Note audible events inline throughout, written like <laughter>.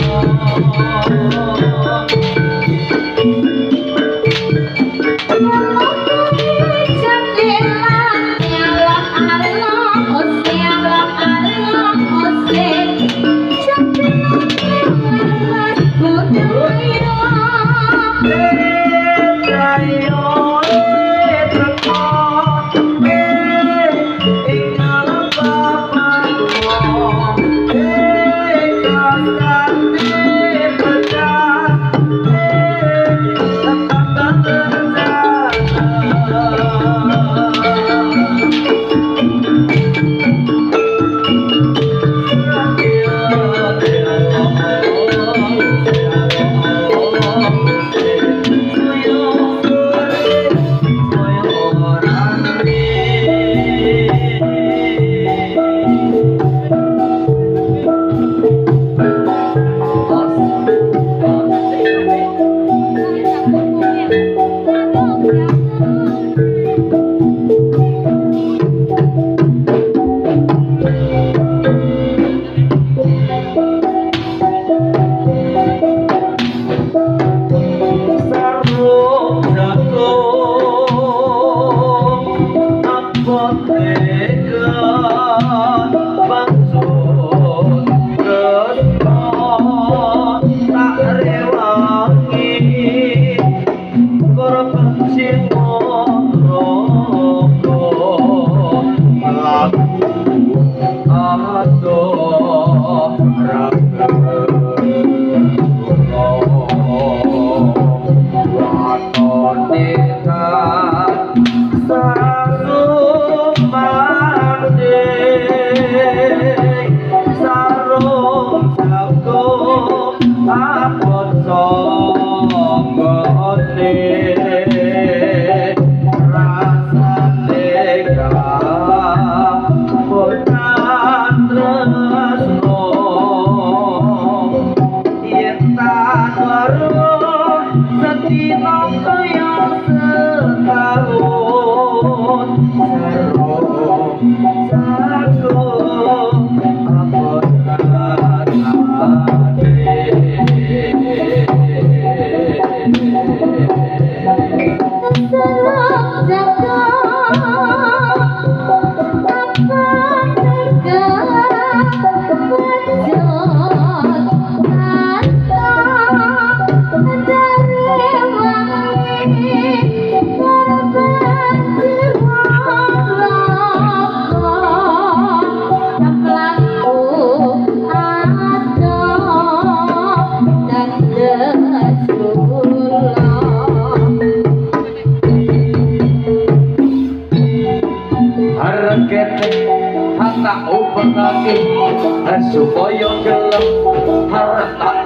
Oh,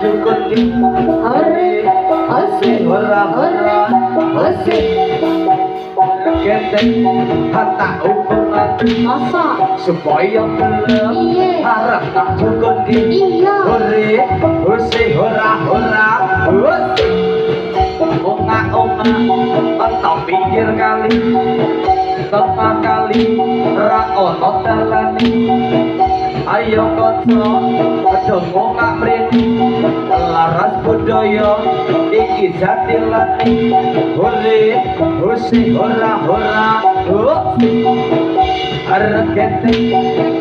हरे हसी भोला भोला हसी केतन हता उपमा आशा सुपय पुले हरा का झुकती hore हसी hora होरा हसी ओंगा ओंगा ओंगा पिकir kali tepak kali ra ono dalani ayo koto koto monga preti laras budoyo iki jati lani hore hosi hora hora. Oh. Hosi arkete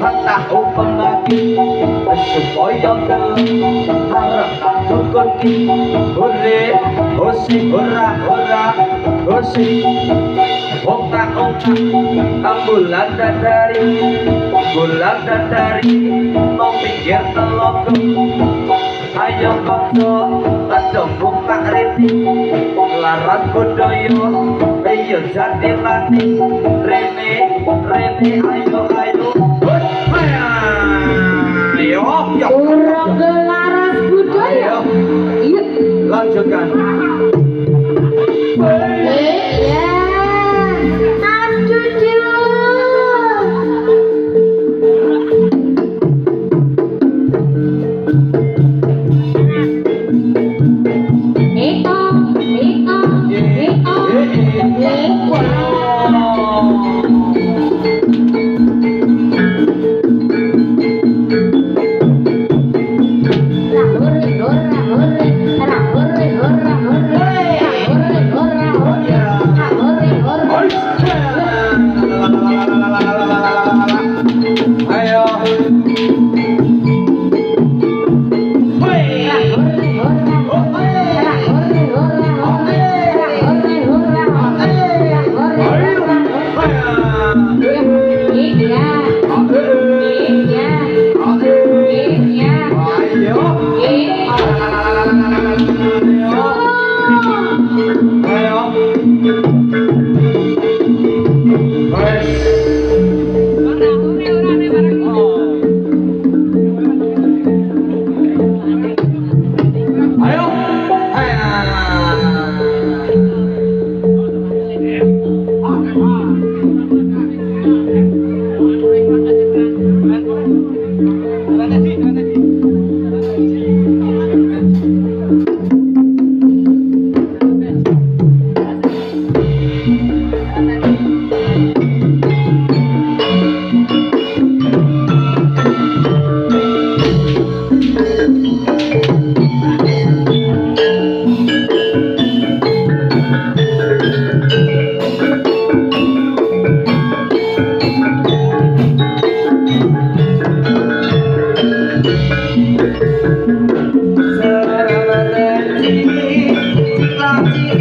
hata upangaki supaya kelu harap tukuti hore hosi hora hora. Hosi Ongkak ongkak, ambulan dan daring Gulak dan dari Memikir telogu Ayo bakso Atau buka reti. Larat kudoyo Ayo jadi mati. Rene, Rene Ayo, ayo. Ayo, ayo Orang gelaras budaya? Lanjutkan Lanjutkan.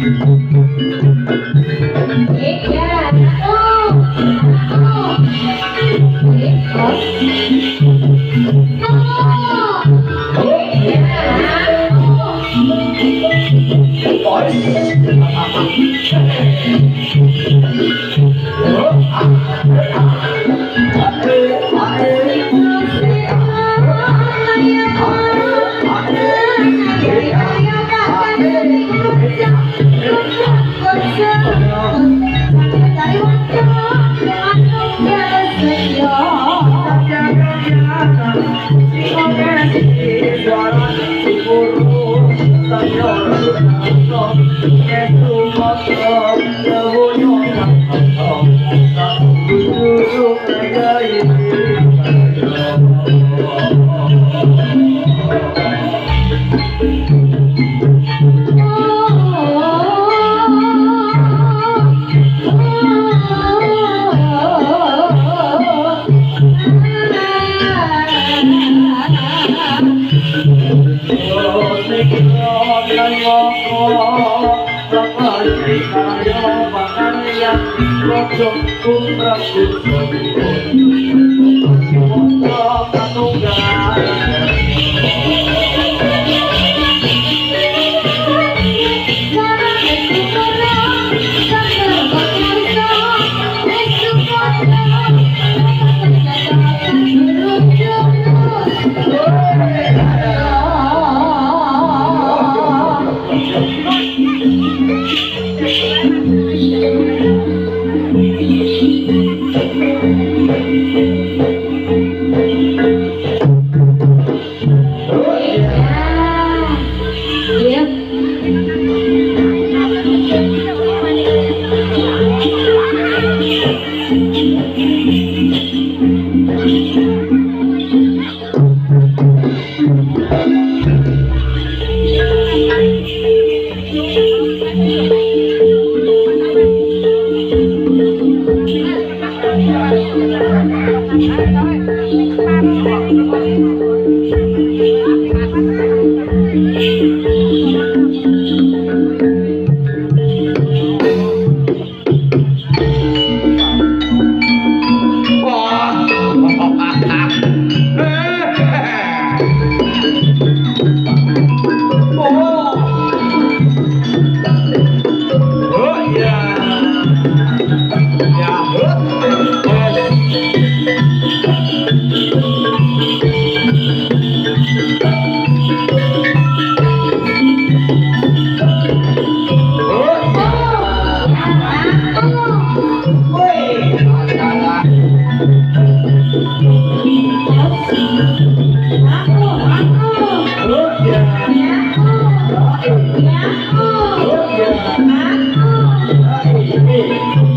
Thank mí.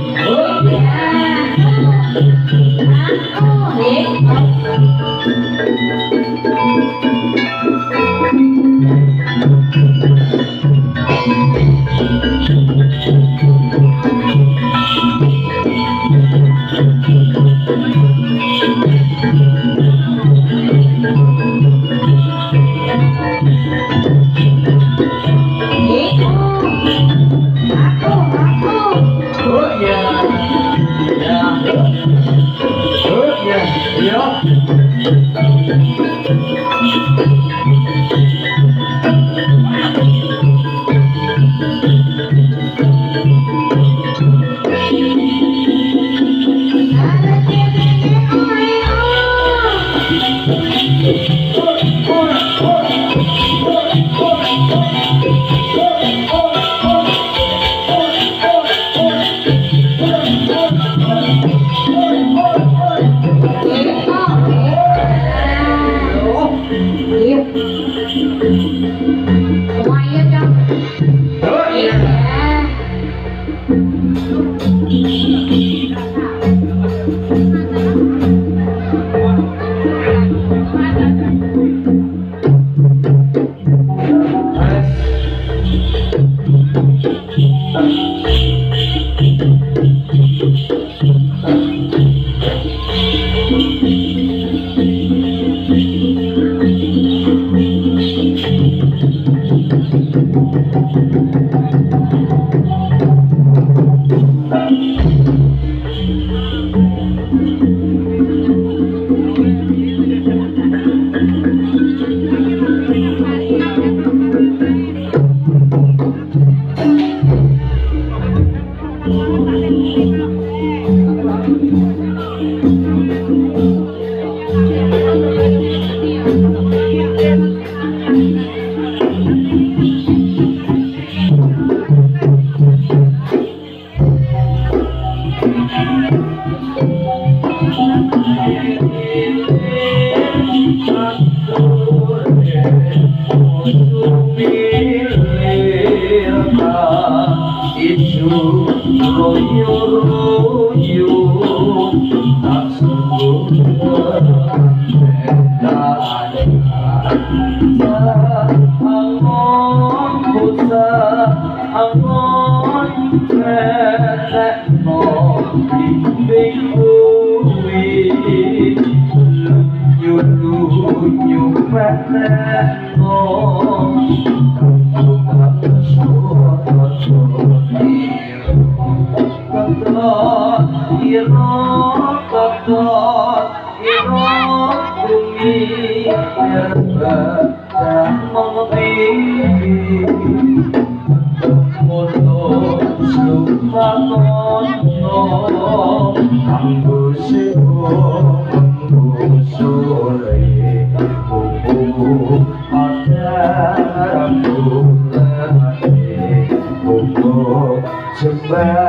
Yeah.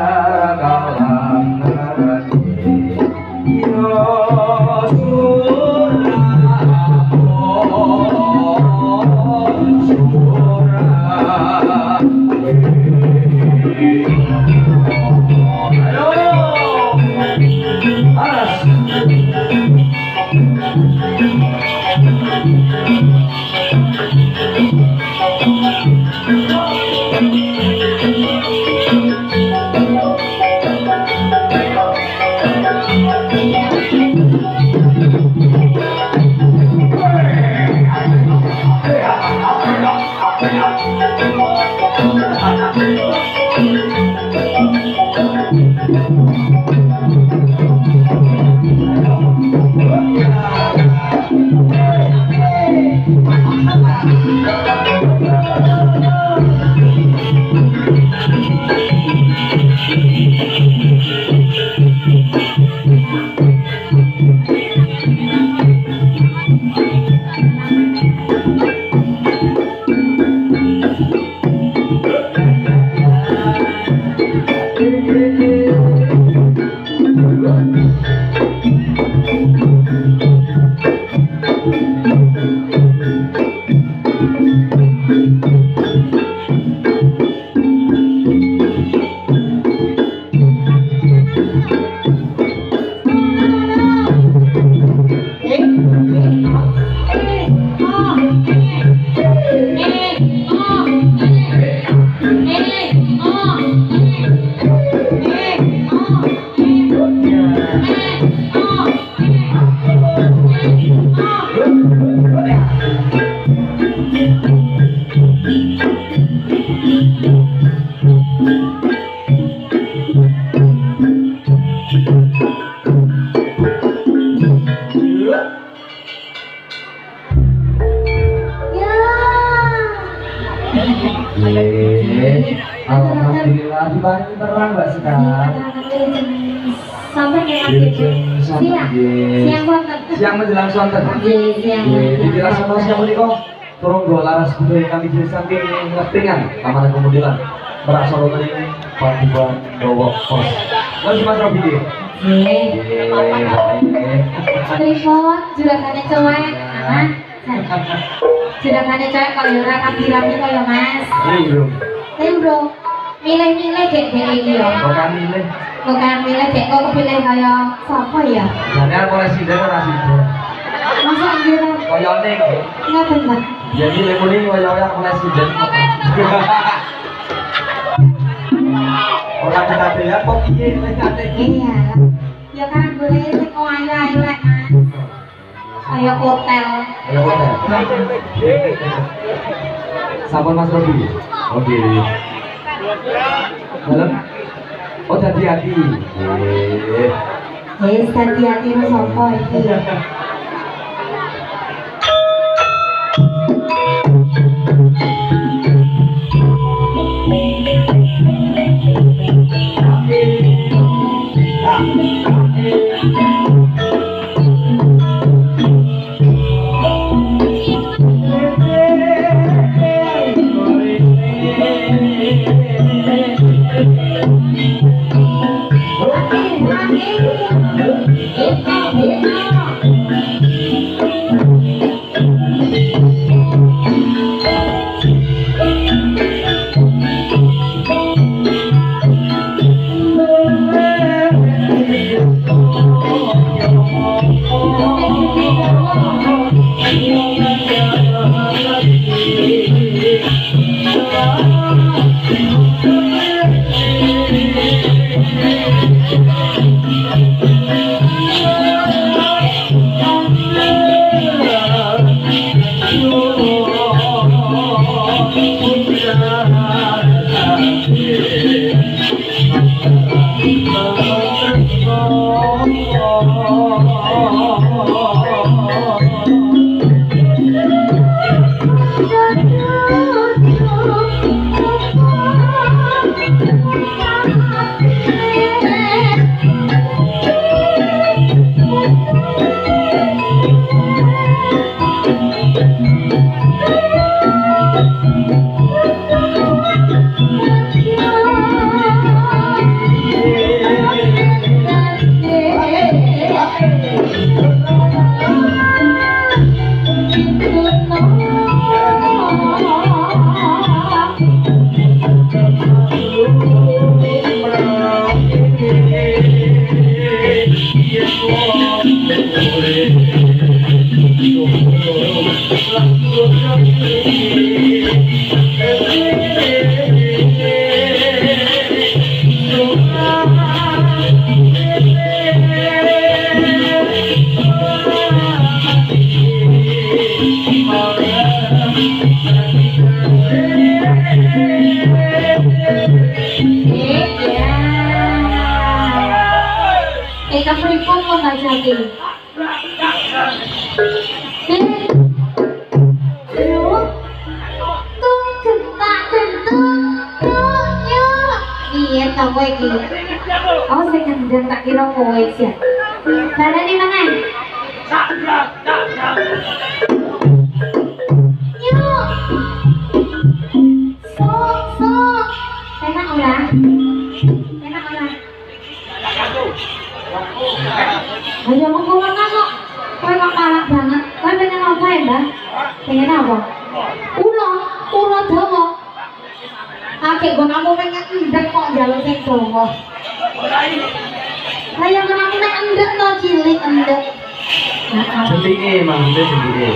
Ye. Ye, baik. Tripod juragannya cewek. Aman. Juragannya cewek kalau ora rapi-rapi mas. Ini milih-milih dek dek yo Kok kami ini? bukan milih dek? Kok kepilih kaya sapa ya? Jadi aku lagi masa Kaya nggak bener. Jadi lemuni kaya aku lagi dan. <laughs> iya ya kan boleh sing ayu-ayu lek mas kaya hotel Ayo hotel. Sampun Mas Robi. Oke. Dalam. Oh hati-hati. Eh. Hati-hati mas sapa iki <laughs> pengen endek kok jalur sing dawa. Lah yang kamu nek endek to cilik endek. Sendiri emang, dia sendiri.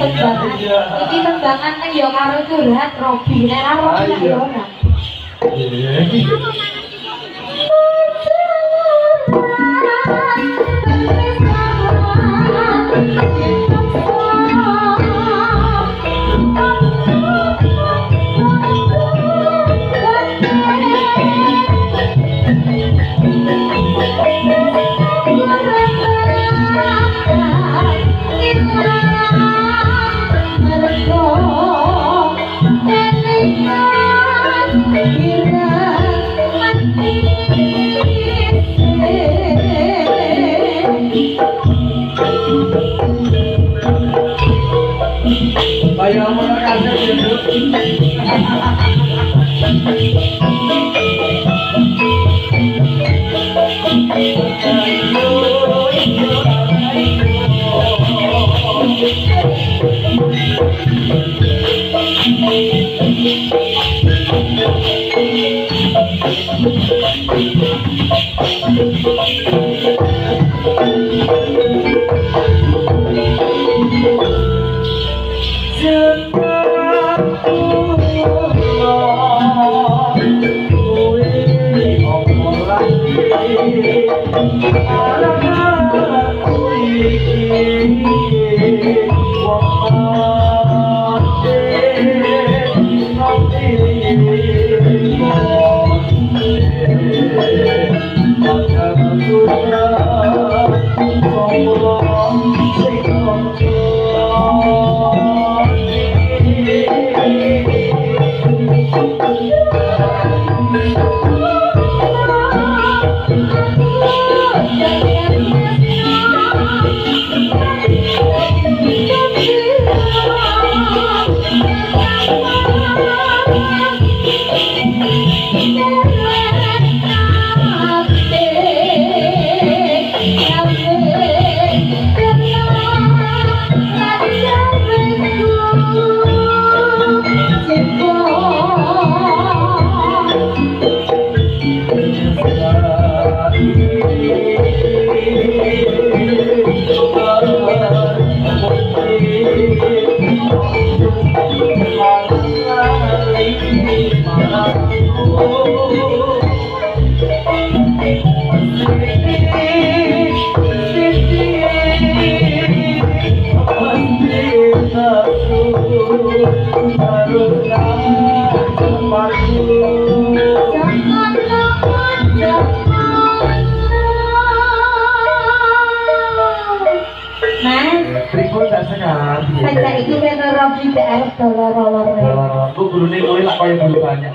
Tembangan, iki tembangan nang yo karo curhat Robi, nek ora Robi nek yo ora. Bayar banyak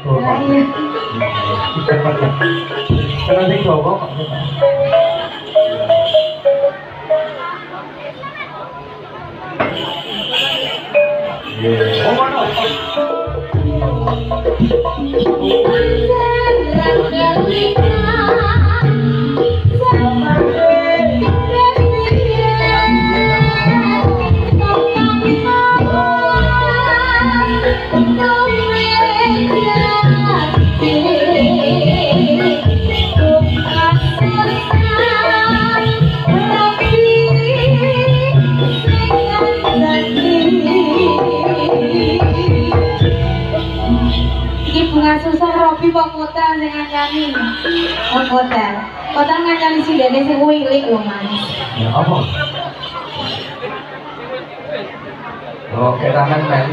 Hotel sing ngancani. Kok hotel. Hotel sing dene sing wilik lho, Mas. Ya apa? Oh, kayak tangan men.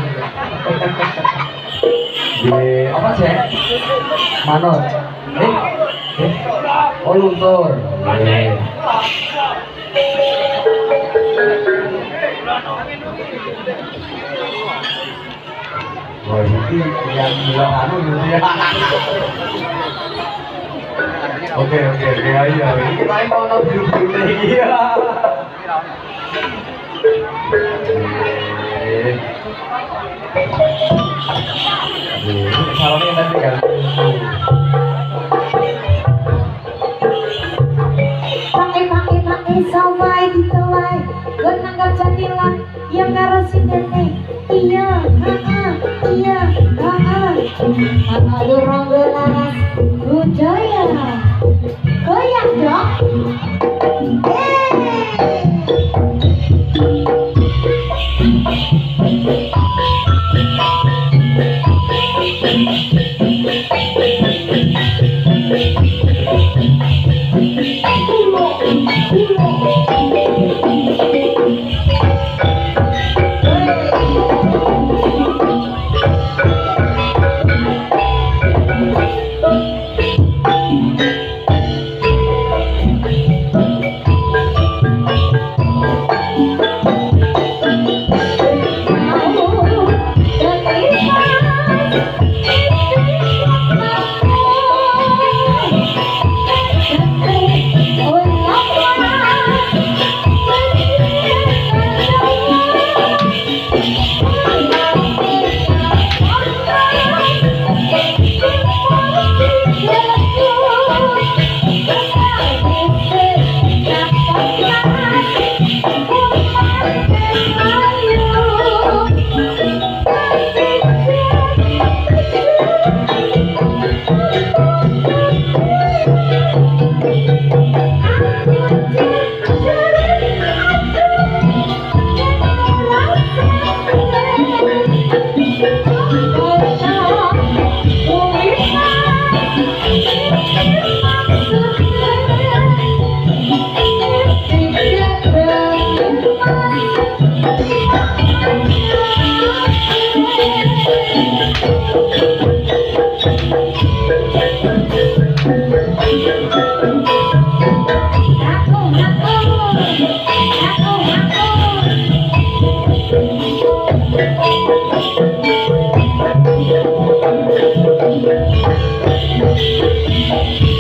Ye, apa sih? Manot. Eh, eh. Oh, luntur. Ye. Yang bilang anu gitu ya. Oke, oke, oke, ayo. Ini kita mau nonton biru-biru lagi ya. Salonnya kan Pakai pakai pakai sampai ditolai Gue nanggap jadilah yang karo si dene Thank you.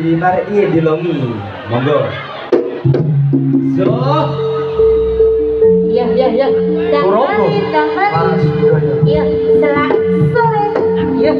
di mari dilongi. Monggo. So. Iya iya iya. Dan mari dan iya. Selak sore iya.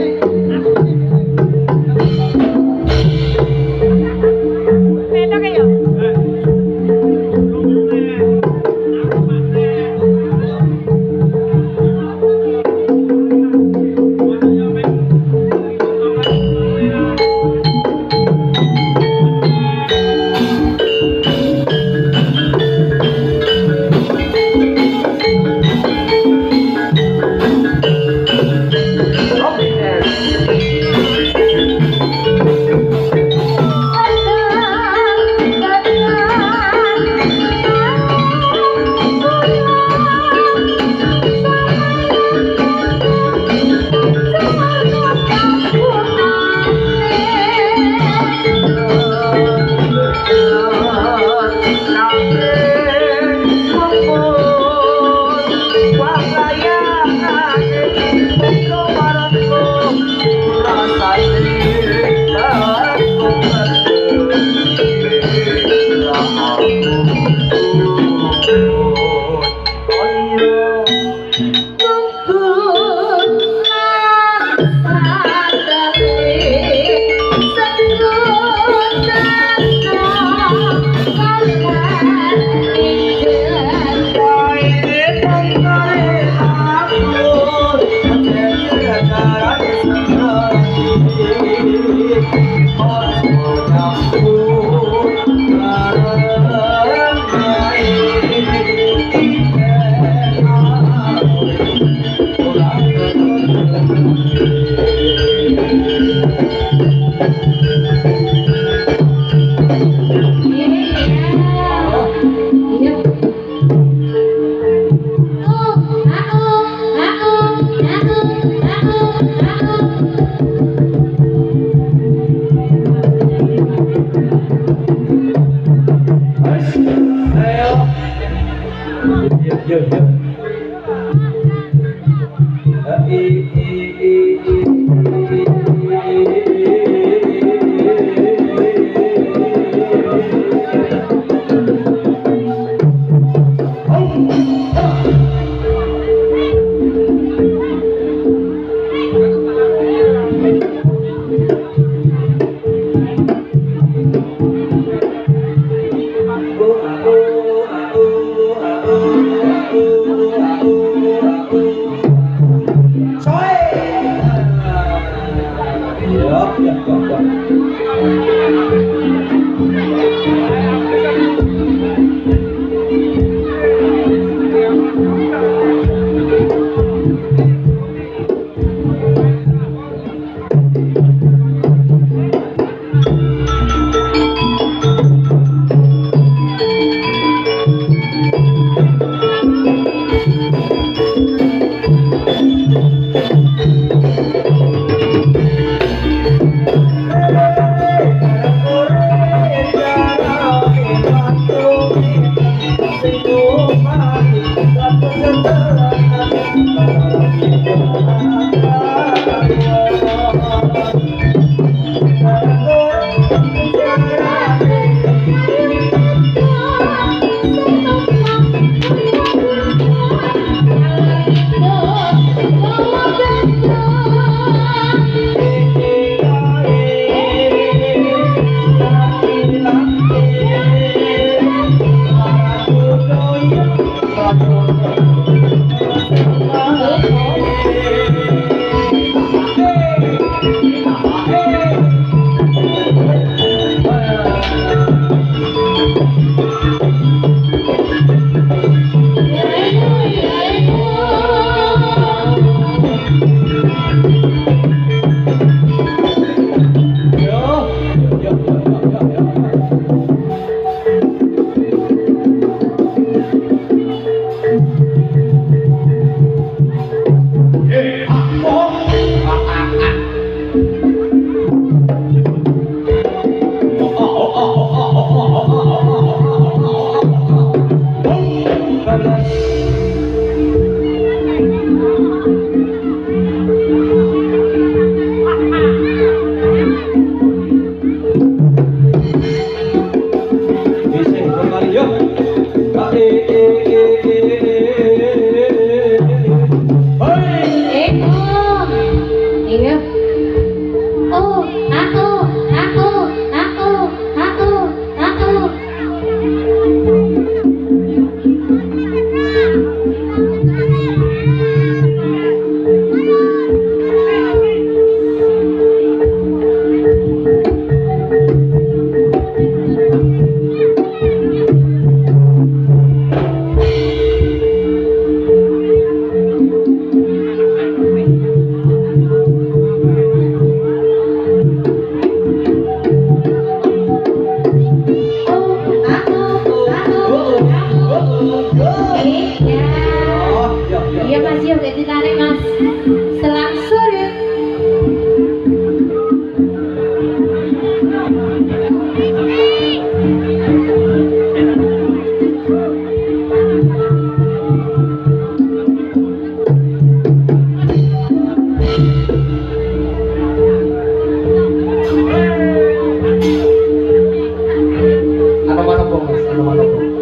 훌륭하다.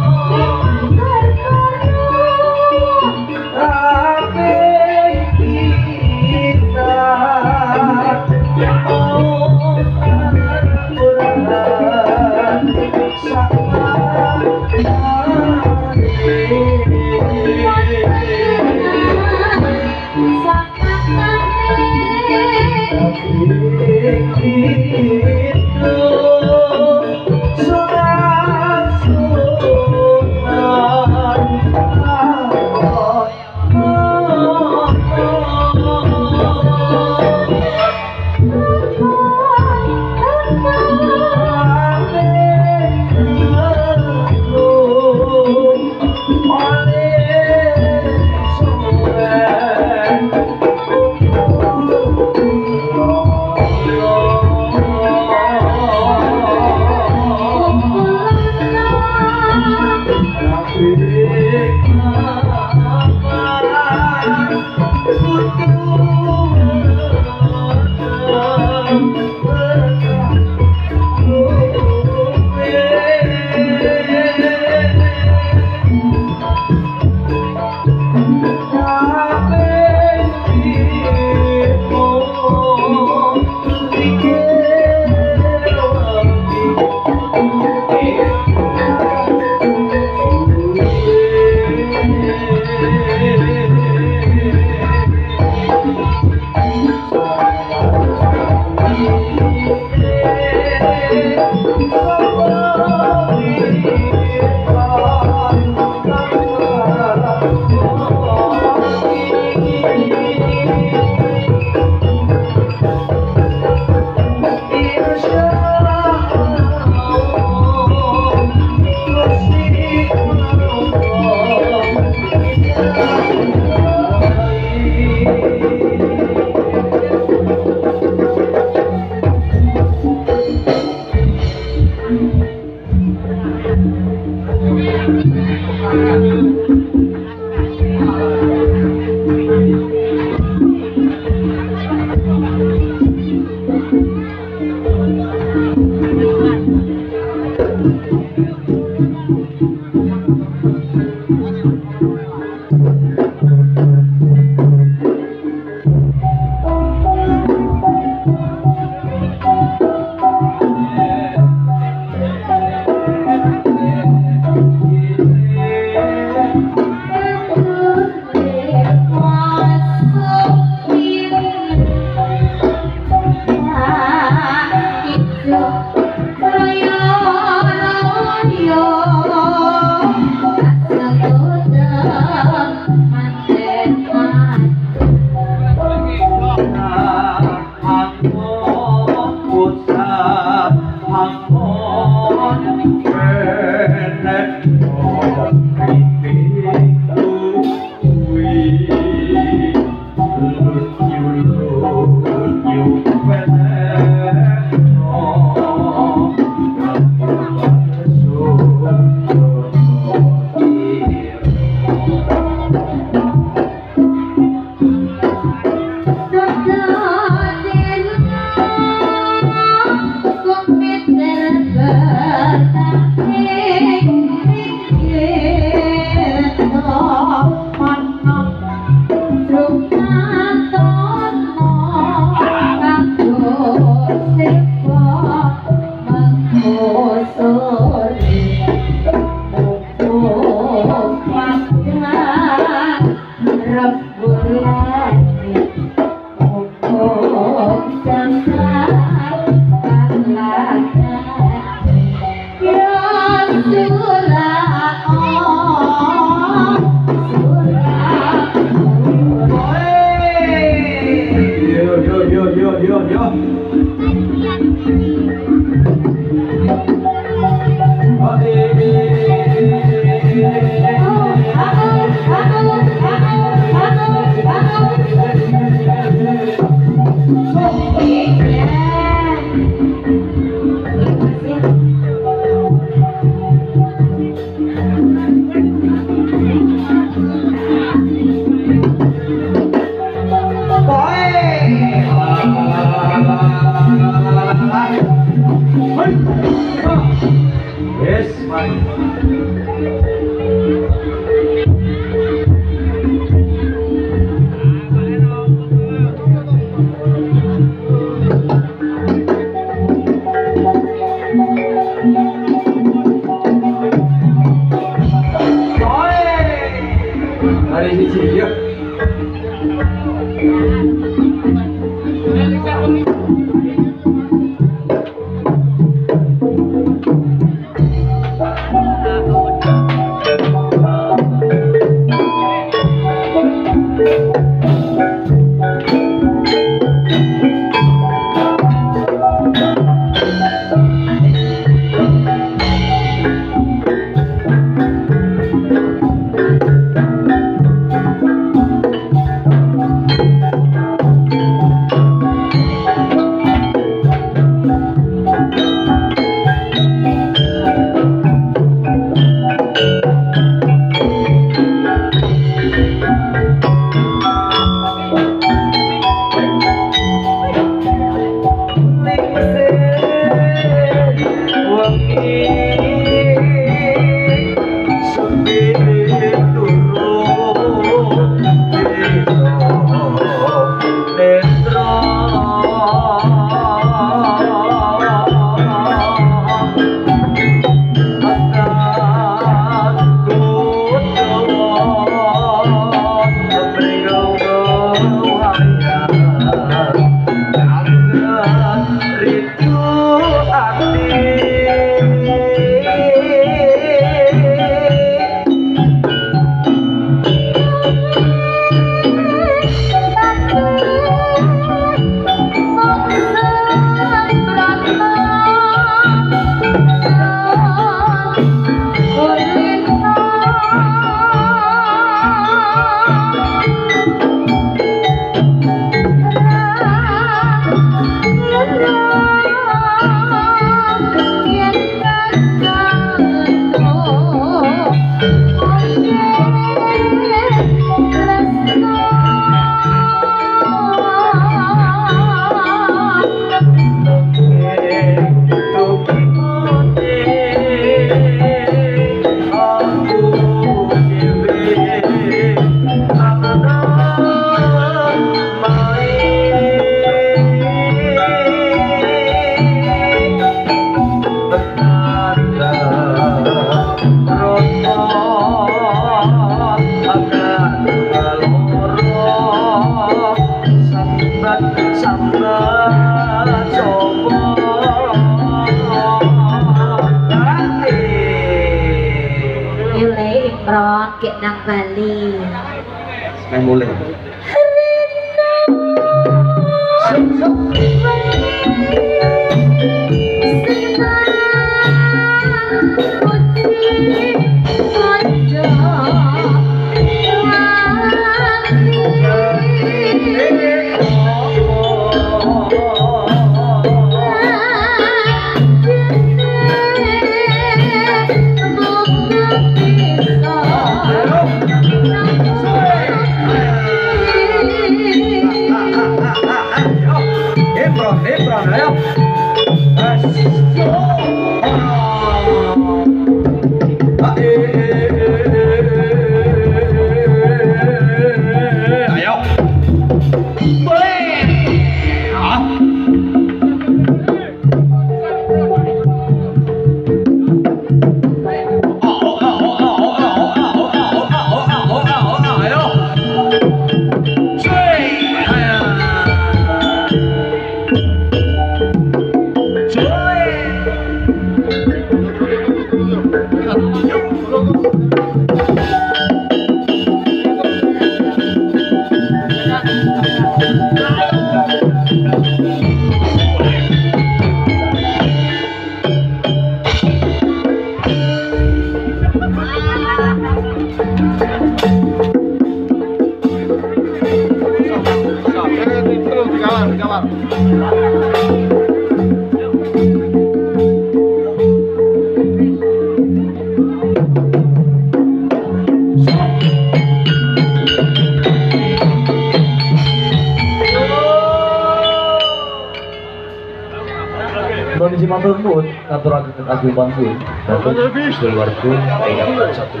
Dateng keluarga ingkang satu.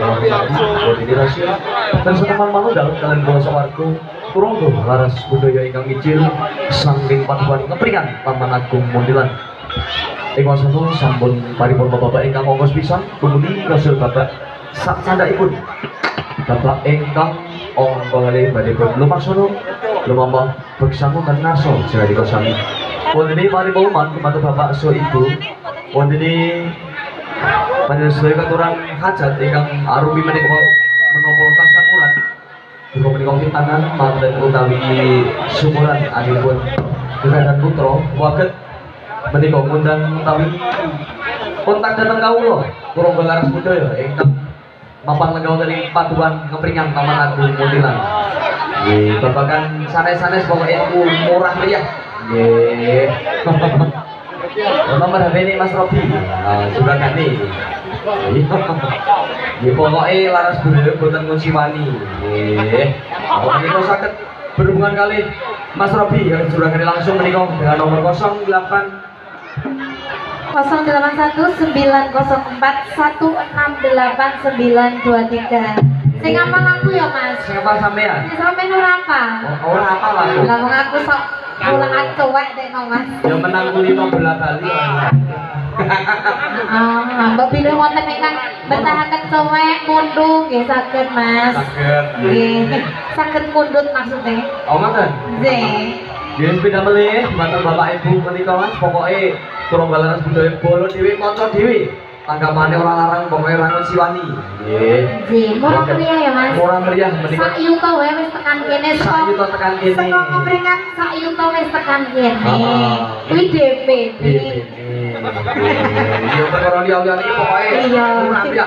Kalau dan seteman manunggal kalian bawa sawarga turunggo laras budaya ingkang ijil sangking patuhan ngepringan Taman Agung Mundilan. Ing wasana sampun paripurna Bapak ingkang ongkos pisan tumuli Rasul Bapak sak candhaipun. Bapak ingkang ongko kali badhe lumaksana lumama beksangu naso jadi kosami. Wonten ini mari pauman kepada Bapak so Ibu. Wonten panjenengan katuran hajat ingkang arupi menika menapa tasakuran. Juga menika kintanan manten utawi syukuran agipun dan putra waget menika ngundang utawi kontak dateng kawula kurang laras budaya ingkang mapan legau dari paduan ngepringan Taman Agung Muntilan. Nggih, babagan sanes-sanes pokoknya murah meriah. Nggih. <laughs> Nomor HP ini Mas Robi. Nah, sudah nih. Nggih, pokoknya laras budaya boten ngunciwani. Nggih. Pokoknya menika saged berhubungan kali Mas Robi yang sudah kali langsung menikah dengan nomor 08 08194168923. Sing apa aku ya, Mas? siapa sampean? Sing sampean ora apa? Oh, Ora apa lah. Lah wong aku sok mulang cuek dek no, Mas. Yang menang lima bola bali. Ah, mbak pilih wonten ingkang betahaken cuek mundung nggih saged, Mas. Saged. Nggih, saged mundut maksudnya. Oh, ngoten. Nggih. Nggih, sepeda melih, mantan Bapak Ibu menika Mas, pokoke kurang balaras budaya bolo dhewe kanca dhewe. Tanggapane ora larang pokoke ora siwani. Nggih. Murah meriah ya, Mas. Murah meriah menika. Sak yuta wae wis tekan kene Sak yuta tekan kene. Saka ngepringan sak yuta wis tekan kene. Ah. Kuwi DP. Iya, perkara liya-liya iki pokoke Iya.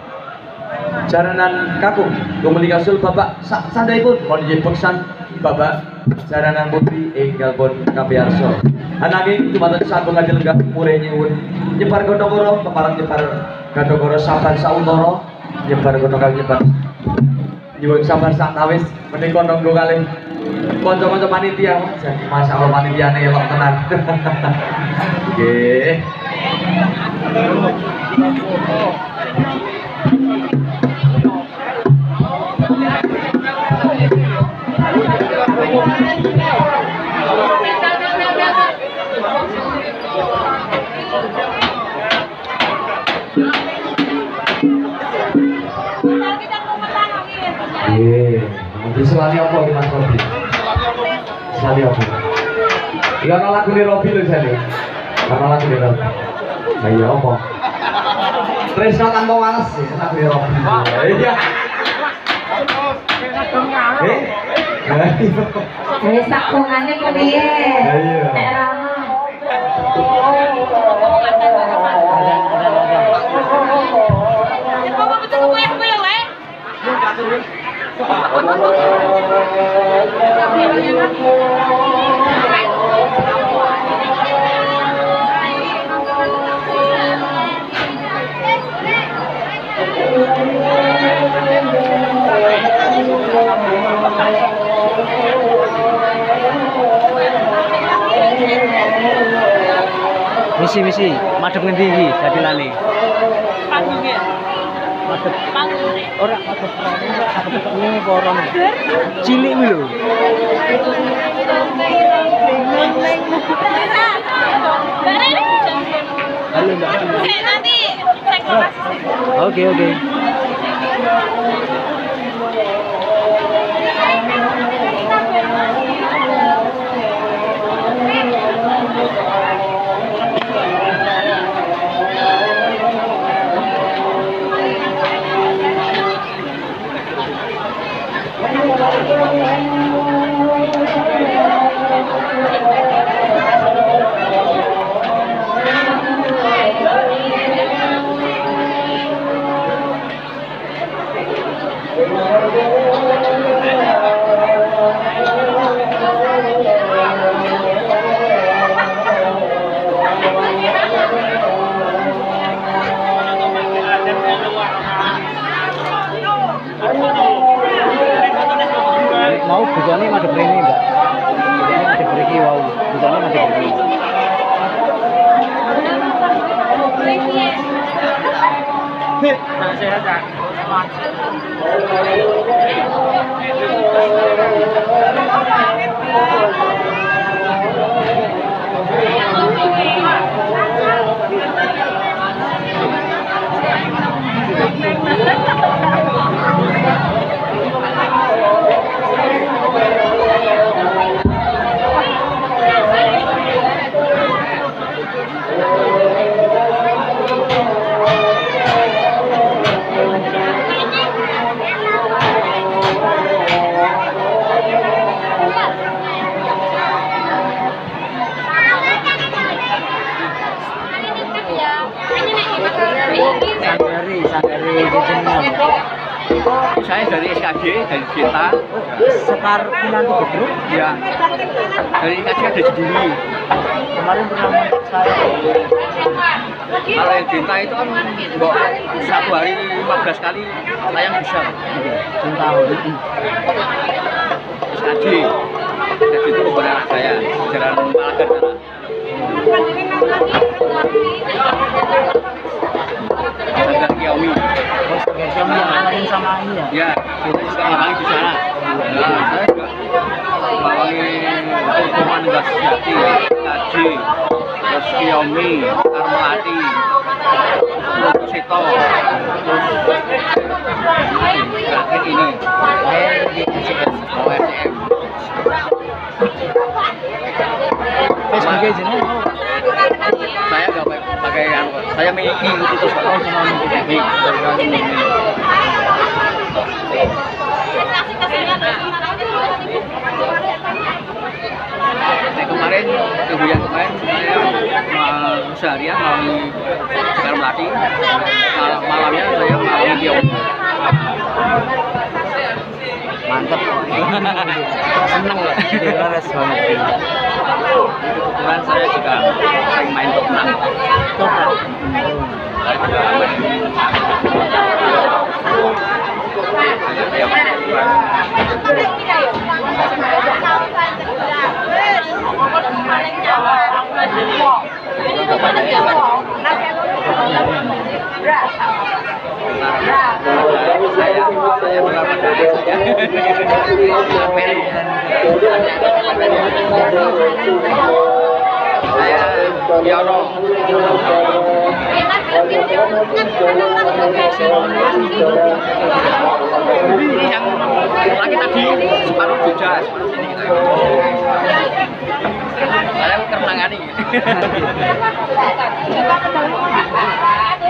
Jaranan kakung tumuli kasul Bapak sak sandaipun mohon izin beksan Bapak Jaranan putri enggal pun kapiyarsa. Ananging dumateng sambung adil lenggah mure nyuwun. Nyebar gondokoro keparang nyebar gondokoro sabar sauntara nyebar gondokoro nyebar. Nyuwun sabar sak tawis menika nunggu kalih kanca-kanca panitia. Jadi masyaallah panitiane elok tenan. <laughs> Nggih mungkin selali apa iki Mas Robi selali apa Ya ana lagu ni Robi lho jane. Ana lagu ni Robi. Lah iya apa? Tresno tanpa wales ya lagu ni Robi. Iya. Eh? Besak kongane kepiye? Ha iya. Nek rama. Thank you. Misi misi, madhep ngendi iki? Ora madhep madhep ngene apa ora. Cilik kuwi lho. Halo Mbak. nanti cek kelas Oke Thank you. Oke. Bujane madhep rene, Mbak. Bujane madhep mriki wau. Bujane madhep mriki. Sanggari, ada di sini. kemarin pernah saya. Kalau yang Geta itu kan mbok satu hari 15 kali tayang bisa. Cinta SKG. SKG itu bukan anak saya, jalan Malaga sana. Sanggar Kiawi. Oh, yang kemarin sama ini ya. Ya, kita juga ngawangi di sana. Nah, saya juga ngawangi Hukuman Gas Jati, Kaji, terus Kiyomi, Karmelati, terus Sito, terus terakhir ini, Eh, di. OSM. Saya nggak pakai, saya mengikuti terus Oh, cuma mengikuti. Kemarin minggu yang kemarin saya uh, seharian melalui Sekar Melati Mal- malamnya saya melalui Biong Mantep. Seneng loh. Beres banget. kebetulan saya juga sering main toprak Toprak. saya juga main saya saya saya Yono ini yang lagi tadi separuh Jogja separuh sini gitu saya kerenangani <laughs> <laughs>